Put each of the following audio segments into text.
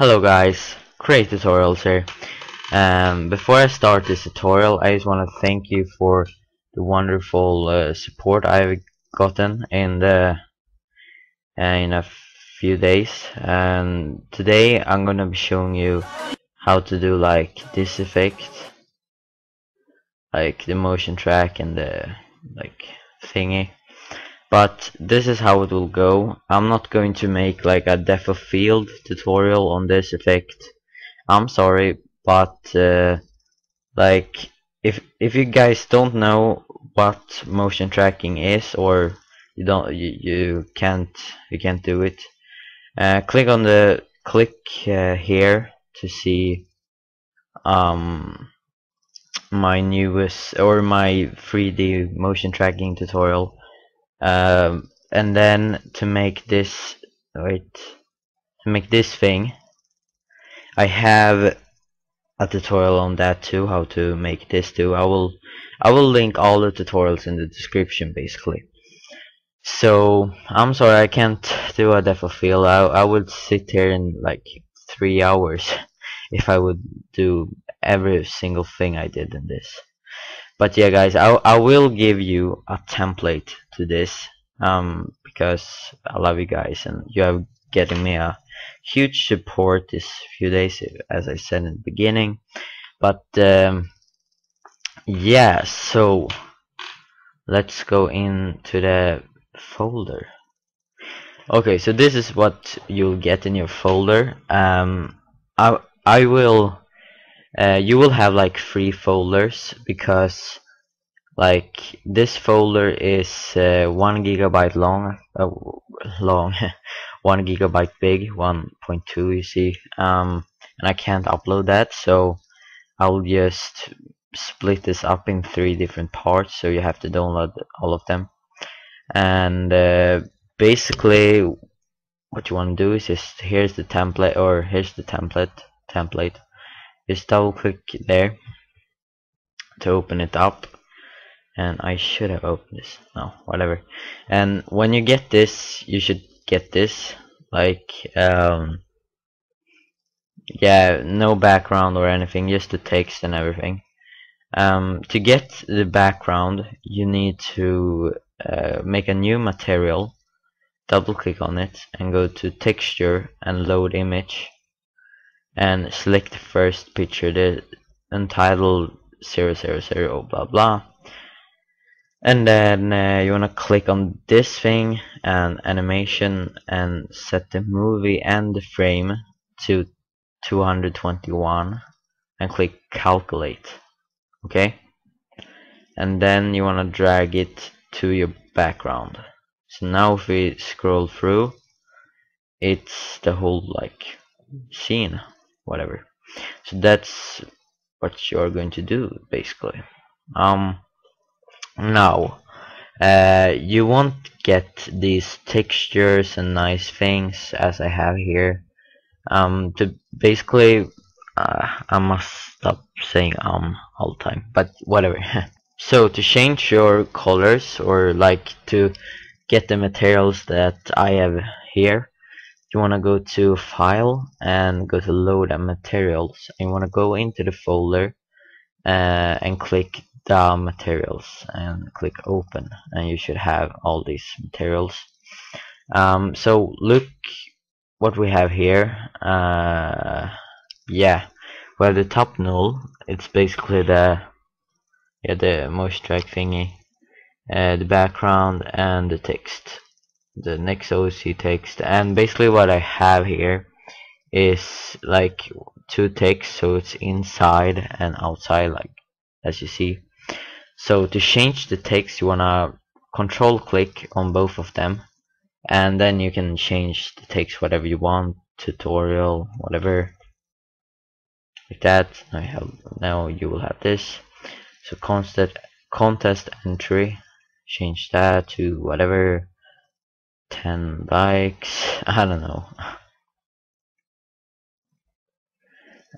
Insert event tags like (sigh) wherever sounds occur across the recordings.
Hello guys, Cre8Tutorials here. Um, before I start this tutorial, I just want to thank you for the wonderful uh, support I've gotten in the uh, in a few days. And today I'm gonna be showing you how to do like this effect, like the motion track and the like thingy but this is how it will go. I'm not going to make like a depth of field tutorial on this effect. I'm sorry but uh, like if if you guys don't know what motion tracking is or you don't you, you can't you can't do it uh, click on the click uh, here to see um my newest or my 3D motion tracking tutorial um, and then to make this wait to make this thing I have a tutorial on that too how to make this too. I will I will link all the tutorials in the description basically. So I'm sorry I can't do a depth of field. I, I would sit here in like three hours (laughs) if I would do every single thing I did in this but yeah guys I, I will give you a template to this um, because I love you guys and you have getting me a huge support this few days as I said in the beginning. But um, yeah so let's go into the folder. Okay so this is what you'll get in your folder. Um, I, I will uh, you will have like three folders because like this folder is uh, one gigabyte long uh, long (laughs) one gigabyte big 1.2 you see. Um, and I can't upload that so I'll just split this up in three different parts so you have to download all of them. And uh, basically what you want to do is just here's the template or here's the template template just double click there to open it up. And I should have opened this. No whatever. And when you get this you should get this. Like um, yeah no background or anything just the text and everything. Um, to get the background you need to uh, make a new material double click on it and go to texture and load image and select the first picture the entitled 000 blah blah. And then uh, you want to click on this thing and animation and set the movie and the frame to 221 and click calculate okay? And then you want to drag it to your background. So now if we scroll through it's the whole like scene whatever. So that's what you're going to do basically. Um now uh, you won't get these textures and nice things as I have here. Um, to basically uh, I must stop saying um all the time but whatever. (laughs) So to change your colors or like to get the materials that I have here you want to go to file and go to load and materials and you want to go into the folder uh, and click the materials and click open and you should have all these materials. Um, so look what we have here uh, yeah we have the top null. It's basically the yeah the motion track thingy uh, the background and the text the next OC text and basically what I have here is like two text so it's inside and outside like as you see. So to change the text you wanna control click on both of them. And then you can change the text whatever you want tutorial whatever. Like that. I have now you will have this. So constant contest entry change that to whatever 10 bikes, (laughs) I don't know.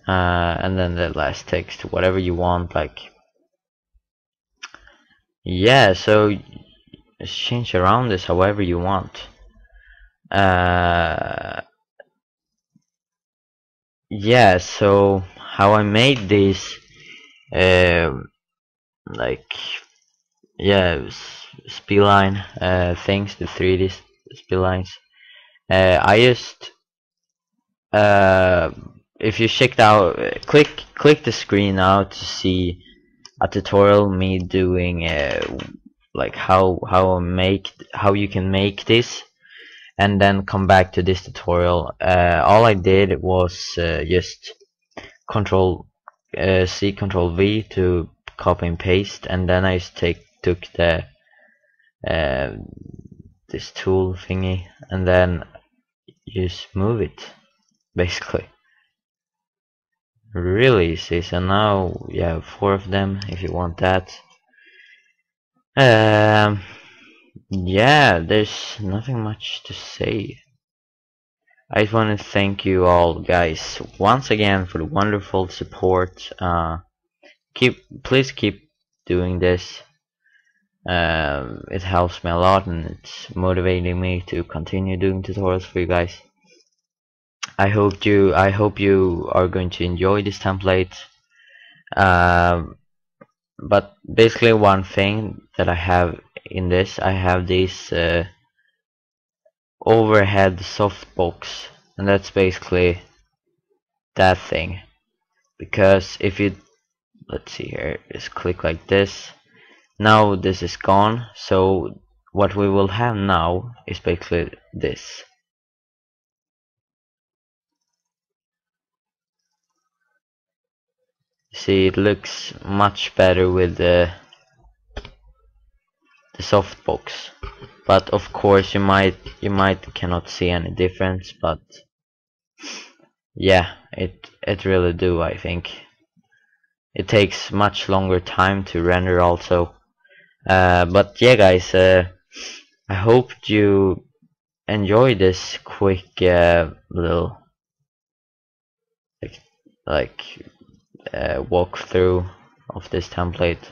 Uh, and then the last text whatever you want like yeah so change around this however you want. Uh, yeah so how I made this, um like yeah spline uh, things the 3d splines uh, I just uh, if you checked out click click the screen now to see a tutorial me doing uh, like how how make how you can make this and then come back to this tutorial. Uh, all I did was uh, just control uh, C control V to copy and paste and then I just take took the uh, this tool thingy and then you just move it basically. Really easy. So now you have four of them if you want that. Um yeah there's nothing much to say. I just want to thank you all guys once again for the wonderful support. Uh, keep please keep doing this um, it helps me a lot and it's motivating me to continue doing tutorials for you guys. I hope you I hope you are going to enjoy this template. Um, but basically one thing that I have in this I have this uh, overhead softbox and that's basically that thing. Because if you let's see here just click like this now this is gone so what we will have now is basically this. See it looks much better with the the softbox but of course you might you might cannot see any difference but yeah it it really do I think. It takes much longer time to render also uh, but yeah guys uh, I hope you enjoy this quick uh, little like, like uh, walkthrough of this template.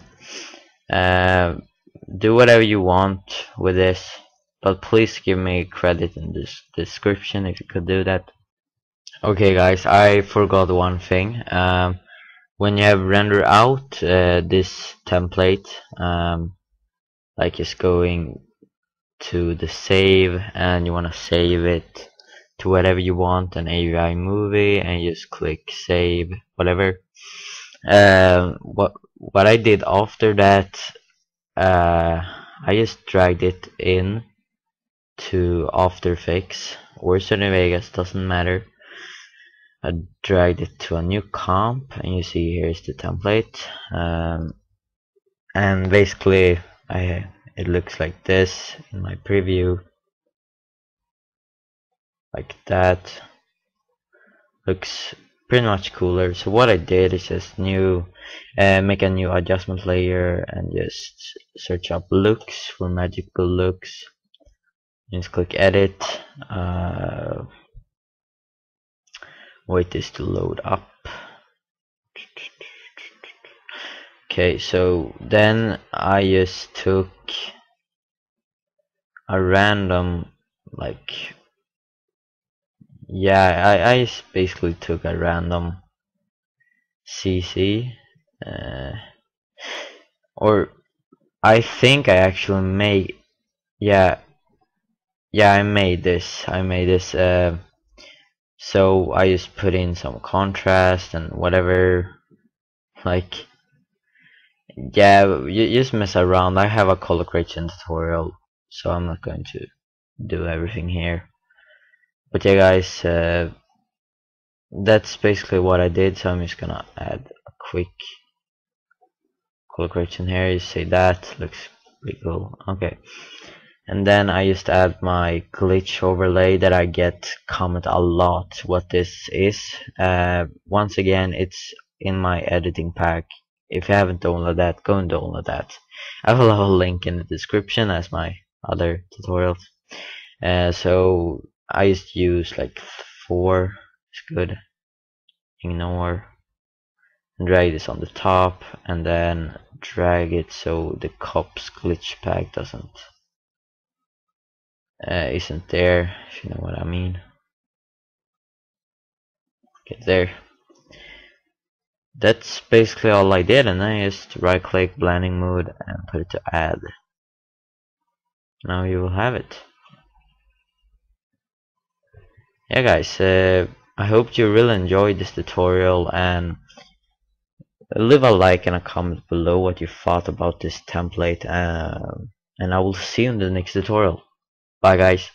Uh, do whatever you want with this but please give me credit in this description if you could do that. Okay guys I forgot one thing. Um, when you have render out uh, this template um, like just going to the save and you want to save it to whatever you want an AVI movie and you just click save whatever. Um, what what I did after that uh, I just dragged it in to After Effects or Sony Vegas doesn't matter. I dragged it to a new comp and you see here's the template. Um, and basically I it looks like this in my preview. Like that. Looks pretty much cooler. So what I did is just new uh, make a new adjustment layer and just search up looks for magical looks. Just click edit. Uh, wait this to load up okay so then I just took a random like yeah I, I basically took a random CC uh, or I think I actually made yeah yeah I made this I made this uh, so I just put in some contrast and whatever (laughs) like yeah you just mess around. I have a color correction tutorial so I'm not going to do everything here. But yeah guys uh, that's basically what I did so I'm just gonna add a quick color correction here. You see that? Looks pretty cool. Okay. And then I just add my glitch overlay that I get comment a lot what this is. Uh, once again it's in my editing pack if you haven't downloaded that go and download that. I will have a link in the description as my other tutorials. Uh, so I just use like four it's good. Ignore. And drag this on the top and then drag it so the cops glitch pack doesn't uh, isn't there if you know what I mean. Get there. That's basically all I did, and I just right click blending mode and put it to add. Now you will have it. Yeah guys, uh, I hope you really enjoyed this tutorial and leave a like and a comment below what you thought about this template uh, and I will see you in the next tutorial. Bye guys.